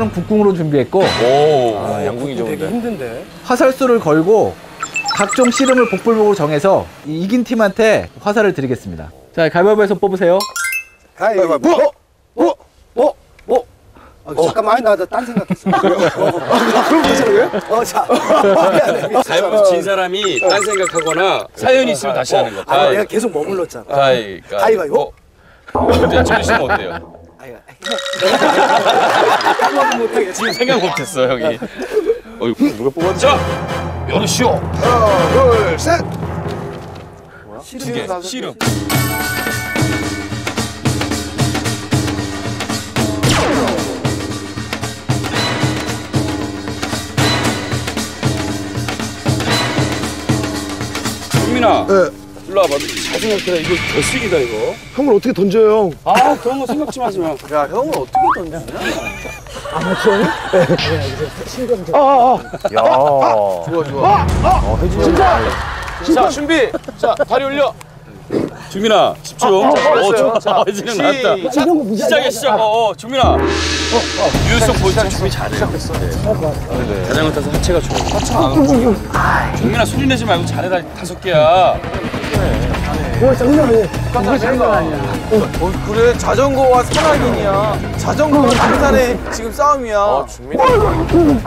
화살은 국궁으로 준비했고 오. 아, 양궁이 되게 좋은데. 힘든데. 화살수를 걸고 각종 씨름을 복불복으로 정해서 이- 이긴 팀한테 화살을 드리겠습니다. 자, 가위바위보에서 뽑으세요. 가위바위보. 어? 어? 어? 아, 잠깐만, 나, 나딴 생각했어. 어, 그럼 괜찮아요? 어, 자. 가위바위보 진 사람이 딴 생각하거나 사연이 있으면 다시 하는 거. 아, 내가 계속 머물렀잖아. 가위. 가위바위보? 근데 정신 어때요? 지. 지금 생각 못했어 형이. 어이 누가 뽑았죠? 자, 열으시오. 하나, 둘, 셋. 두 개. 씨름. 민아 네. 일로 와봐. 잘 생각해라. 이거 결승이다 이거. 형을 어떻게 던져요? 아 그런 거 생각 좀 하지 마. 야, 형은 어떻게 던지냐? 좋아, 좋아. 어, 혜진이 형. 자 준비. 자 다리 올려. 준민아 집중. 어, 좋다. 이제는 나왔다. 시작해 시작. 어, 어 준민아. 유연성 보여줄 준비 잘해. 자전거 타서 하체가 좋아. 하체가 안 움직여. 준민아 소리 내지 말고 잘해라. 다섯 개야. 그래 자전거와 산악인이야 자전거와 등산의 지금 싸움이야 아, 준민이. 준민이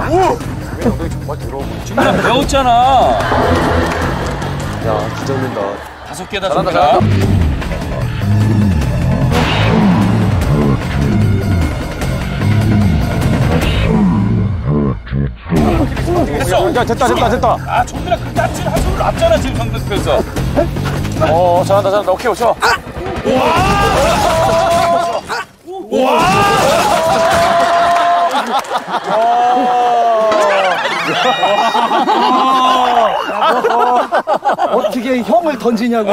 엉덩이 정말 더러워. 준민아 배웠잖아. 야, 기절된다. 다섯 개다 준민아. 야, 됐다, 됐다, 됐다. 아 준민아 그 딴짓 하수를 앞잖아 지금 상대편에서. 어, 잘한다, 잘한다. 오케이, 오케이. 어떻게 형을 던지냐고.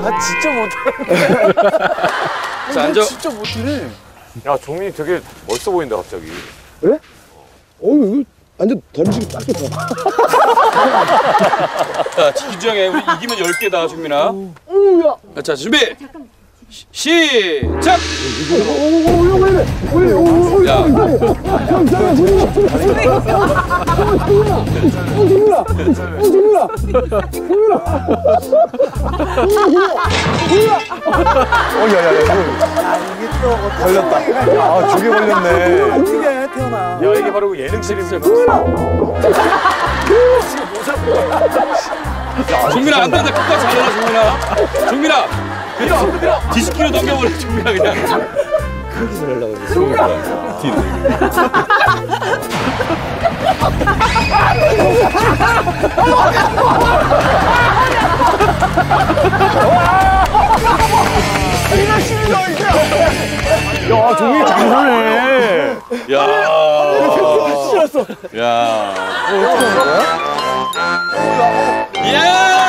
아 진짜 못해 자 앉아. 진짜 못해 야, 종민이 되게 멋있어 보인다, 갑자기. 어우, 이거 완전 던지기 딱 좋다. 자, 기정해. 우리 이기면 10개다, 준민아. 자, 준비! 시- 시작! 걸렸다. 아, 두개 걸렸네. 어떻게 태어나. 야, 이게 바로 그 예능 시리즈야. 준민아, 안 된다. 끝까지 잘해라, 준민아. 준민아! 그 디스키로 넘겨버려, 준민아, 그냥. 야, 종민이 장난해. 야. 싫었어. 야. 예!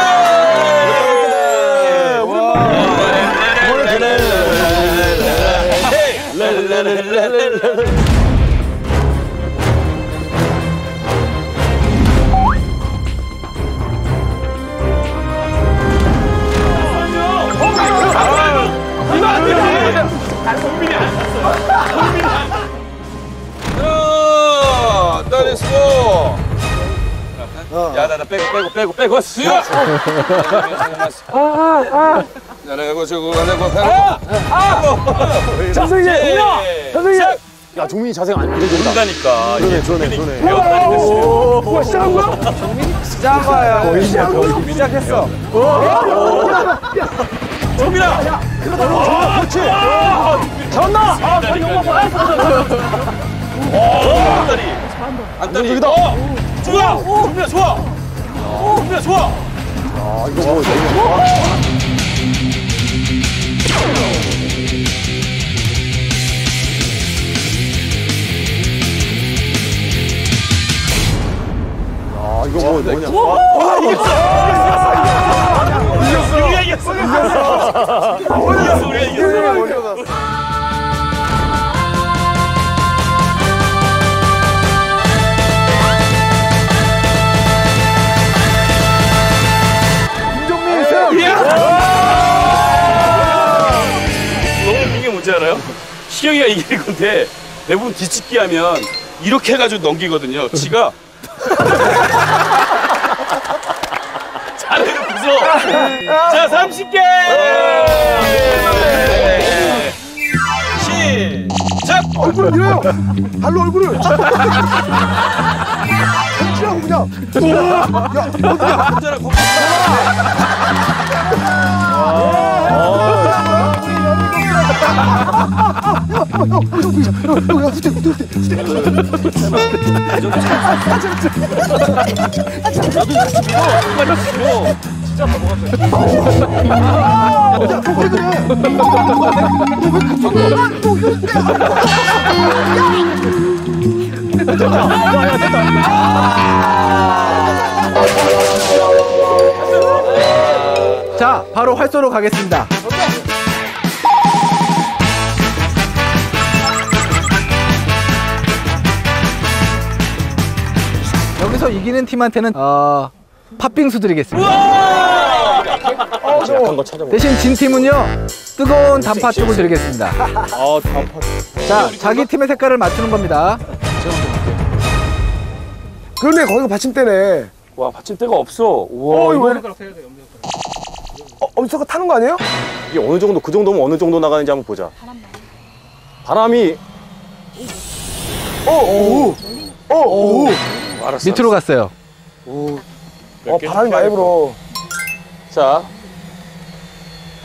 야, 나, 나 빼고, 빼고, 빼고, 빼고, 수야! 잘 하고, 저거, 하고, 하고. 선생님! 선생님! 야, 종민이 자세가 안 좋다. 온다니까. 그러네, 그러네, 그러네. 배웠다니까. 시작한 거야 거의 시작했어 정민아! 잘한다! 아, 다리 영화 봐! 어, 안다리. 안다리. 여기다. 어, 좋아! 정민아, 좋아! 정민아, 좋아! 아, 이거 뭐, 이거. 아, 이거 뭐, 뭐냐. 우리가 이겼어! 이겼어! 우리가 이겼어! 김종민 승! 야! 알아요? 시경이가 이길 건데 대부분 뒤집기 하면 이렇게 해가지고 넘기거든요. 지가 잘해놓고서 자 30개 시작 얼굴을 밀어요. 발로 얼굴을. 던지라고 그냥. 혼자라 거기 자, 바로 활쏘로 가겠습니다. 여기서 이기는 팀한테는 어, 팥빙수 드리겠습니다. 대신 진 팀은요 뜨거운 단팥죽을 드리겠습니다. 아, 단팥. 자, 자기 팀의 색깔을 맞추는 겁니다. 그런데 거기가 받침대네. 와 받침대가 없어 우와 어, 이거? 어, 엄지가 타는 거 아니에요? 이게 어느 정도, 그 정도면 어느 정도 나가는지 한번 보자. 바람이 어, 오, 오, 오, 오. 알았어 밑으로 갔어요. 어, 바람이 많이 불어. 자,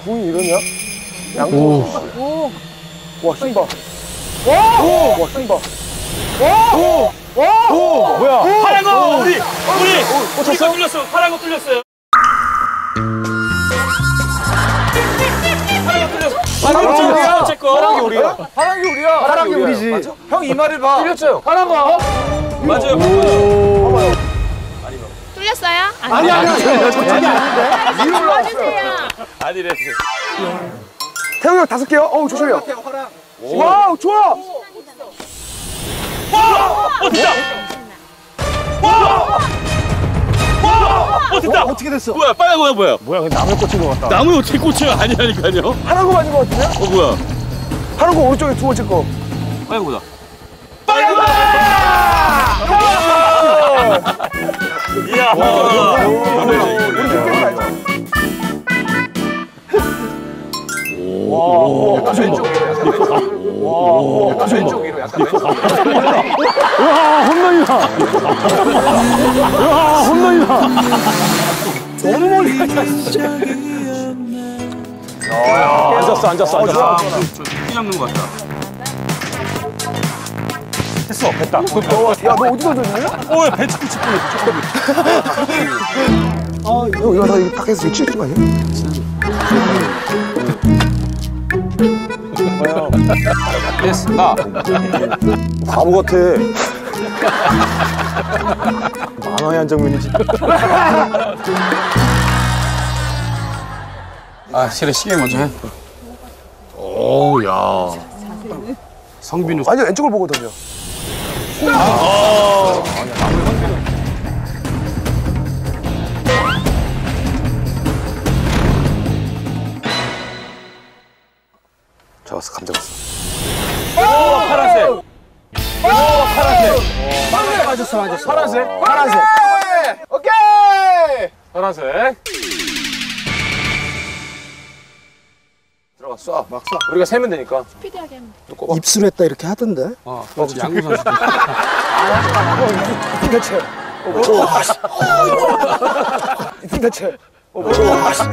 구이 이러냐? 양쪽. 와, 힘 봐. 와, 와, 힘 봐. 뭐야? 파란 거 우리 우리 우리 거 뚫렸어 파란 거 뚫렸어요 파란 거 뚫렸어 파란 거 뚫렸어 제거 파란 게 우리야. 파란 게 우리야. 파란 게 우리지. 형 이마를 봐. 틀렸어요. 파란 거. 맞아요 뚫렸어요? 아니, 아니, 아니. 전혀 아닌데. 위로 올라주세요. 아니래 태우 형 다섯 개요? 어우, 조심해요. 와우, 좋아. 어 됐다 어 됐다 어떻게 됐어? 뭐야 빨간 거야 뭐야 뭐야, 그냥 나무에 꽂힌 것 같다. 나무에 어떻게 꽂혀요 아니라니까요 파란 거 맞은 거 같은데? 어 뭐야 파란 거 오른쪽에 두 번째 거. 빨간 거다 이야 빼지 말자. 약간 왼쪽 위로 약간 왼쪽 위로 약간 왼쪽 위로. 와, 홈런이다. 와, 홈런이다. 너무 멀리 앉았어, 앉았어, 앉았어. 피 잡는 거 같다 됐어, 됐다. 야, 너 어디 던졌냐? 어왜 배치고 칠 뻔했어 이거, 이거 다 이거 딱 해서 치는 거 아니야? 됐어 바보 같아. 만화의 한 장면이지. 아 실에 시계 먼저 해 오야 성빈우 완전 왼쪽을 보고 던져. 잡았어, 감 잡았어. 파란색 맞았어, 맞았어. 파란색? 파란색. 오케이. 파란색. 들어가, 쏴. 막 쏴. 우리가 세면 되니까. 스피디하게 하면 돼. 입술 했다 이렇게 하던데? 어 양구 선수 이팀 대체. 이팀 대체. 어렸을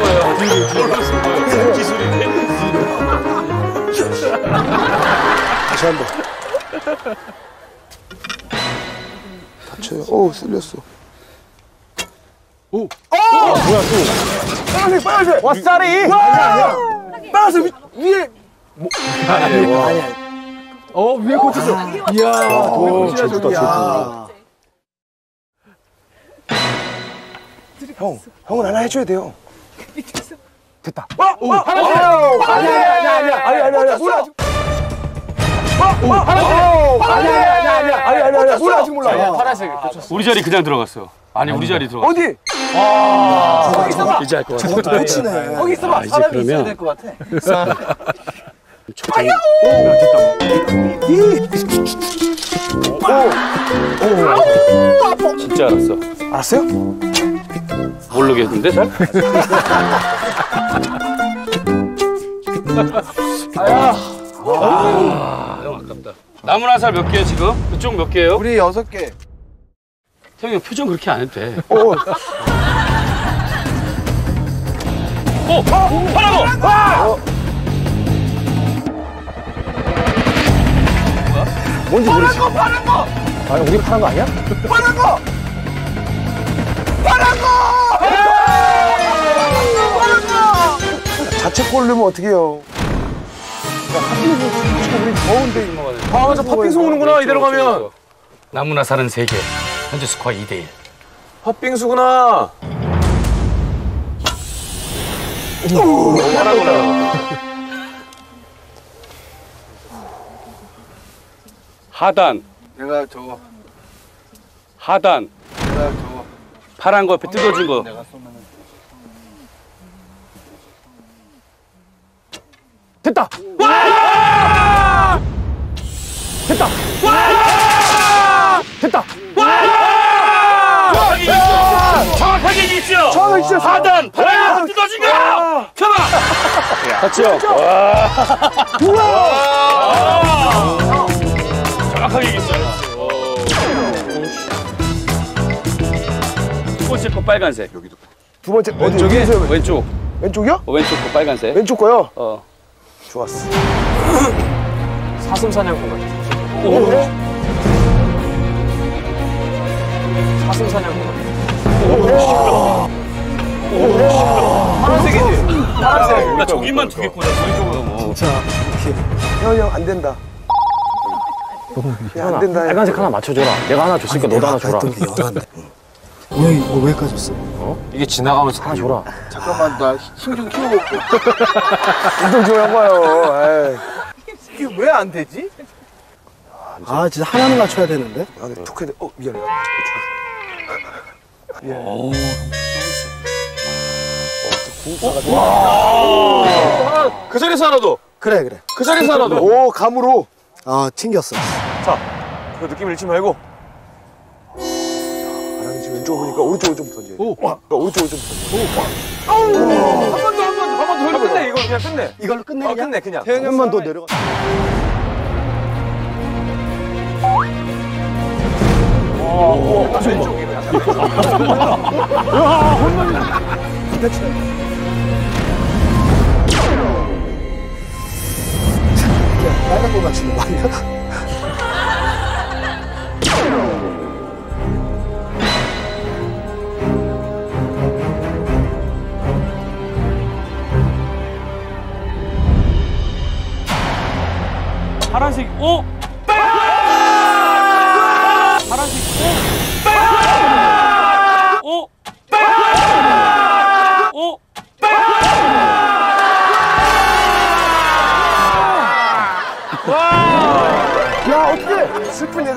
거예요 어렸을 거예요 기술인데 다시 한 번. 다쳐요. 어우, 쓸렸어. 오. 어! 뭐야, 또. 빨간색, 빨간색. 와사리. 와! 빨간색 위, 위에. 어, 위에 꽂혔어. 이야, 오, 꽂히나 제주다, 저기야. 형, 형은 하나 해줘야 돼요. 됐다. 와, 오, 파란색. 아니야, 아니야, 아니야, 아니야, 아니야, 아니야. 몰라. 와, 파란색. 아니야, 아니야, 아니야, 아니야, 아니야, 아니야. 몰라, 아직 몰라. 우리 자리 그냥 들어갔어요 아니 우리 자리 들어갔어 어디? 이제 할 것 같아. 저것도 끝이네. 거기 있어봐. 이제 사람이 그러면- 있어야 될 것 같아. 진짜 알았어. 알았어요? 모르겠는데 잘? 아, 형 아깝다. 나무나 살몇 개요 지금? 그쪽 몇 개요? 우리 여섯 개. 형이 표정 그렇게 안 해도 돼. 오, 오! 파라고! 뭔지 모르지. 파란 거! 아니, 우리 파란 거 아니야? 자책골 넣으면 어떡해요? 우리 더운데. 아, 저 팥빙수 오는구나, 이대로 가면. 나무나 살은 3개. 현재 스코어 2대1. 팥빙수구나. 하단, 내가 저거 하단. 내가 저거 파란 거 옆에 뜯어진 거. 내가 쏘면은 됐다! 됐다! 됐다! 얘기했죠! 정확하게 얘기했어. 하단, 거 뜯어진 거! 켜봐! 같이요. 와. 정확하게 얘기했어요. 두 번째 거 빨간색. 두 번째, 어디, 왼쪽에? 어디세요? 왼쪽. 왼쪽이요? 어, 왼쪽 거 빨간색. 왼쪽 거요? 어. 좋았어. 사슴 사냥꾼 같아. 오. 사슴 사냥꾼 같아. 나 저기만 두 개 꽂았어. 이쪽으로 뭐. 형, 형, 안 된다. 야, 안 된다. 빨간색 하나 맞춰줘라. 내가 하나 줬으니까 너도 하나 줘라. 왜 이거 왜 까졌어? 이게 지나가면서 하나 줘라. 잠깐만 나 신경 키우고 올게. 운동 좀 해봐요. 에이. 이게 왜 안 되지? 아 진짜 하나는 맞춰야 되는데. 아, 툭 해야 돼. 어, 미안해. 그 자리에서 하나 더. 그래 그래. 그 자리에서 하나 더. 오, 감으로. 아 튕겼어. 그 느낌 잃지 말고. 바람이 지금 왼쪽 보니까 오른쪽으로 좀 던져야 돼. 그러니까 오른쪽으로 좀 던져. 한번 더, 한 번 더, 한 번 더. 끝내, 이거 그냥 끝내. 이걸로 끝내. 어, 끝내, 그냥. 조금만 더 내려가. 빨간 거 맞추는 거 아니야? 파란색, 오! 파란색, 오! 오!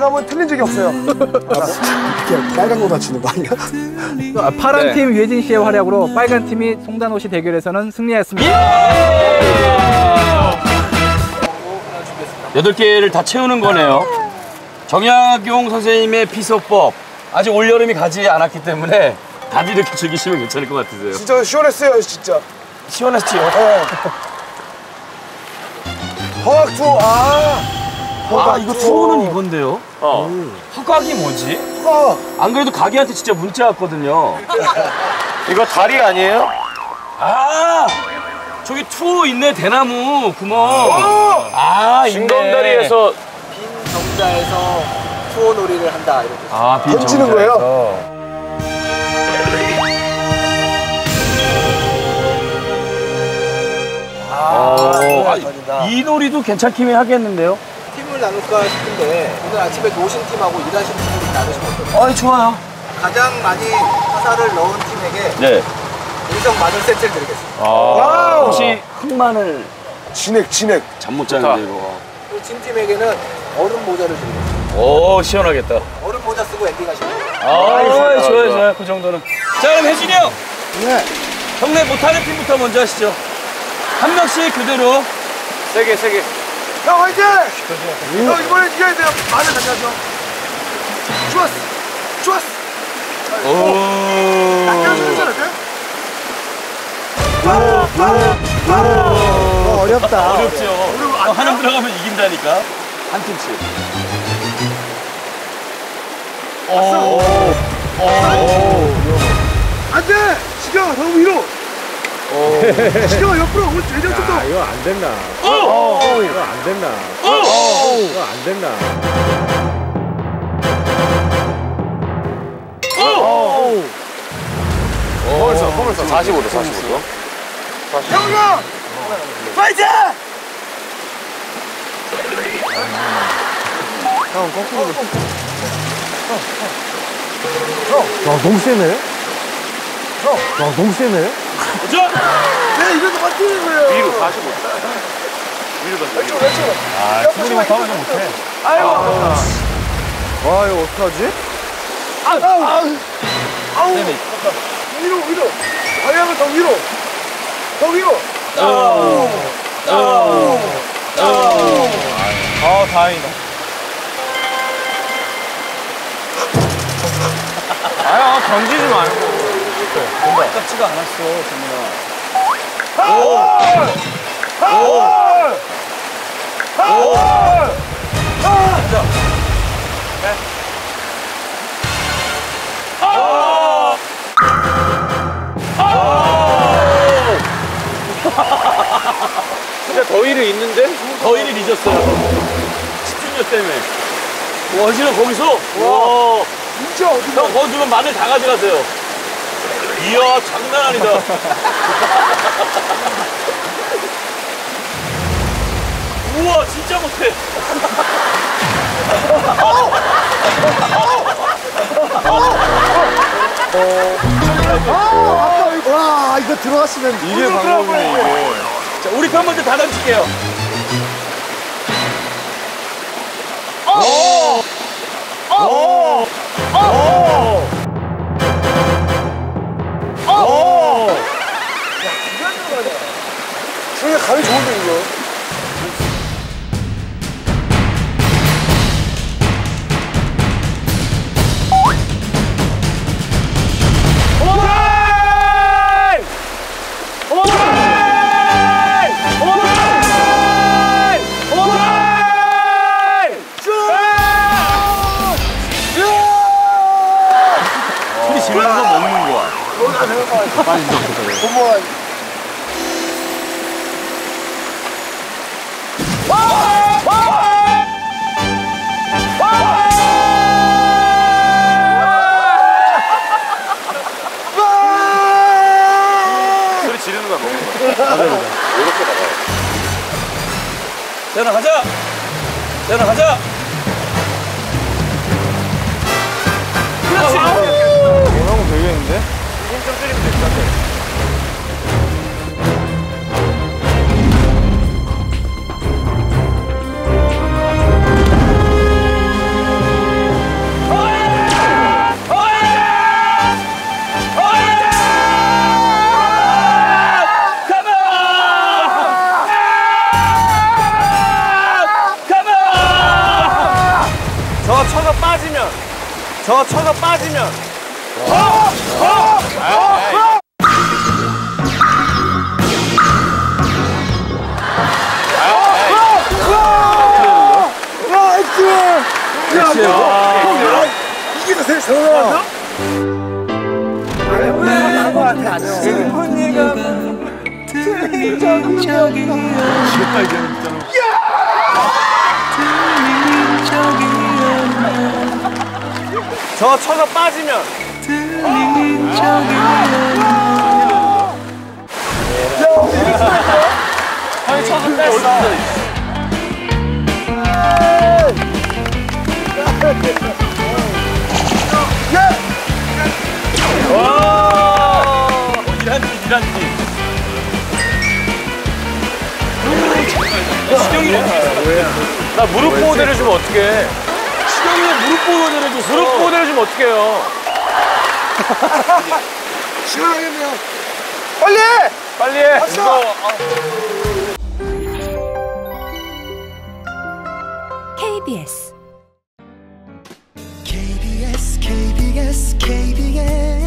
슬픈 예감은 틀린 적이 없어요. 이렇게 빨간 거 맞추는 거 아니야? 아, 파란 네. 팀 유해진 씨의 활약으로 빨간 팀이 송단호 씨 대결에서는 승리했습니다. 여덟 개를 다 채우는 거네요. 정약용 선생님의 피서법. 아직 올여름이 가지 않았기 때문에 다들 이렇게 즐기시면 괜찮을 것 같으세요. 진짜 시원했어요, 진짜. 시원했지요? 어. 허각 투어, 아. 아, 이거 투어는 이건데요? 어. 허각이 뭐지? 허각. 안 그래도 가게한테 진짜 문자 왔거든요. 이거 다리 아니에요? 아! 저기 투어 있네, 대나무 구멍. 아, 있네. 징검다리에서 빈 정자에서 투어 놀이를 한다 이렇게. 아, 빈 던지는 정자에서. 거예요? 아, 아니, 이 놀이도 괜찮긴 하겠는데요? 팀을 나눌까 싶은데 오늘 아침에 노신 팀하고 일하신 팀으로 나누시면 어떨까요? 아, 좋아요. 가장 많이 화살을 넣은 팀에게 네. 인성 마늘 세트를 드리겠습니다. 아, 혹시 흑마늘 진액, 진액. 잠 못 자는데 이거. 진 팀에게는 얼음 모자를 드리겠습니다. 오 시원하겠다. 얼음 모자 쓰고 엔딩 하시면 아, 좋아요, 좋아요, 좋아요. 그 정도는. 자, 그럼 혜진이 형. 네. 형네 못하는 팀부터 먼저 하시죠. 한 명씩 그대로. 세게 세게. 형 화이팅! 형 이번에 이겨야 돼요. 많은 가져야죠. 좋았어. 좋았어. 오. 괜찮아, 돼? 어, 어렵다. 어렵죠. 어, 하나 들어가면 이긴다니까. 한 팀씩. 안 돼! 시경아, 너무 위로! 시경아, 옆으로! 우리 대장 좀 더! 이거 안 된다. 오! 이거 안 된다. 오! 이거 안 된다. 벌써, 벌써. 45도, 45도. 형아! 파이팅! 야, 너무 세네. 야, 너무 세네. 자! 네, 이래서 맞추는 거예요. 위로 45도. 위로 가서. 왼쪽, 왼쪽. 아, 충분히 못하면 좀 못해. 아이고. 와, 이거 어떡하지? 아우. 위로, 위로. 방향을 더 위로. 더 위로. 아, 다행이다. 아야, 던지지 말고. 아깝지가 않았어, 정민아. 진짜 더위를 있는데? 더위를 잊었어요. 집중력 때문에. 와, 지금 거기서? 와. 진짜 어디 형, 거기 두면 마늘 다 가져가세요. 이야, 장난 아니다. 우와, 진짜 못해. 와, 이거 들어갔으면. 이게 방법이네, 이게. 자, 우리 편 먼저 다 던질게요. 저게 감이 좋은데, 이거. 소리 지르면서 먹는 거야. 소리 이렇게 나가요. 재현아, 가자! 재현아, 가자! 그렇지! 이러면 되겠는데? 힘좀 줄이면 될것 같 올라간다? 저 쳐서 빠지면. 형이 쳐서 뺐어. 와! 이란 팀, 이란 팀. 시경이 나 무릎 보호대를 주면 어떡해. 시경이 무릎 보고 내려줬어. 무릎 보고 내려주면 어떡해요? 시원하겠네요. 빨리 해! 빨리 해! 무서워. KBS KBS KBS KBS